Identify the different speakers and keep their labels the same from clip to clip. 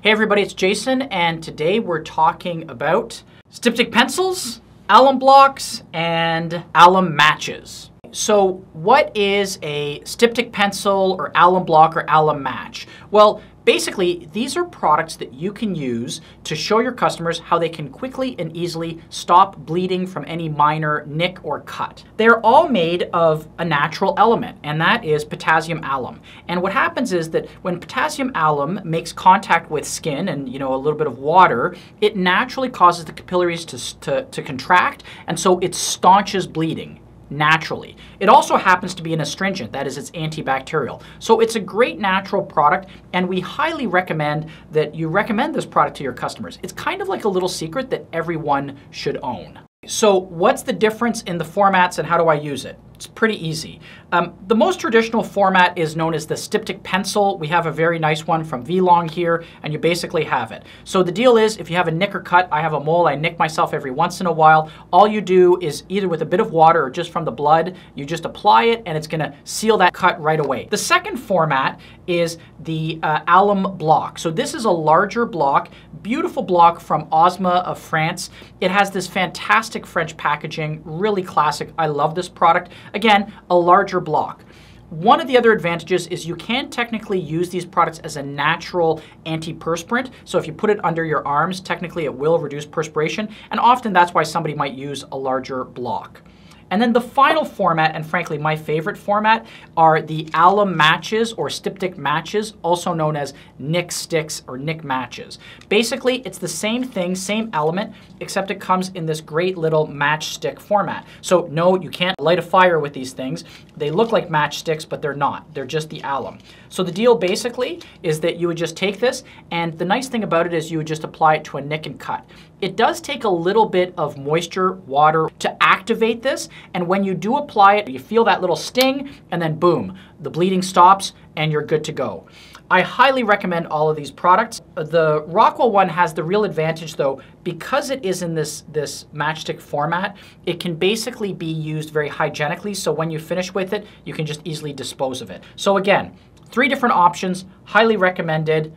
Speaker 1: Hey everybody, it's Jason, and today we're talking about styptic pencils, alum blocks, and alum matches. So what is a styptic pencil or alum block or alum match? Well, Basically, these are products that you can use to show your customers how they can quickly and easily stop bleeding from any minor nick or cut. They're all made of a natural element, and that is potassium alum. And what happens is that when potassium alum makes contact with skin and you know a little bit of water, it naturally causes the capillaries to, to, to contract, and so it staunches bleeding naturally. It also happens to be an astringent, that is, it's antibacterial. So it's a great natural product, and we highly recommend that you recommend this product to your customers. It's kind of like a little secret that everyone should own. So what's the difference in the formats and how do I use it? It's pretty easy. Um, the most traditional format is known as the styptic pencil. We have a very nice one from Vie-Long here, and you basically have it. So the deal is, if you have a nick or cut, I have a mole, I nick myself every once in a while. All you do is either with a bit of water or just from the blood, you just apply it and it's gonna seal that cut right away. The second format is the uh, alum block. So this is a larger block, beautiful block from Osma of France. It has this fantastic French packaging, really classic. I love this product. Again, a larger block. One of the other advantages is you can technically use these products as a natural antiperspirant. So if you put it under your arms, technically it will reduce perspiration. And often that's why somebody might use a larger block. And then the final format, and frankly my favorite format, are the alum matches or styptic matches, also known as nick sticks or nick matches. Basically, it's the same thing, same element, except it comes in this great little matchstick format. So no, you can't light a fire with these things. They look like matchsticks, but they're not. They're just the alum. So the deal basically is that you would just take this, and the nice thing about it is you would just apply it to a nick and cut. It does take a little bit of moisture, water to activate this, and when you do apply it, you feel that little sting, and then boom, the bleeding stops and you're good to go. I highly recommend all of these products. The Rockwell one has the real advantage though, because it is in this, this matchstick format, it can basically be used very hygienically, so when you finish with it, you can just easily dispose of it. So again, three different options, highly recommended.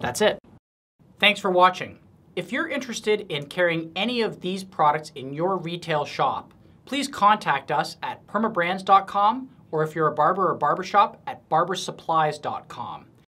Speaker 1: That's it. Thanks for watching. If you're interested in carrying any of these products in your retail shop, please contact us at permabrands.com or if you're a barber or barbershop at barbersupplies.com.